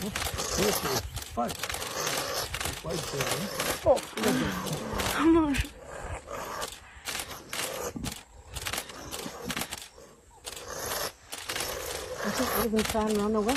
Spike. There. Oh, come on. I think we're going to trying to run away.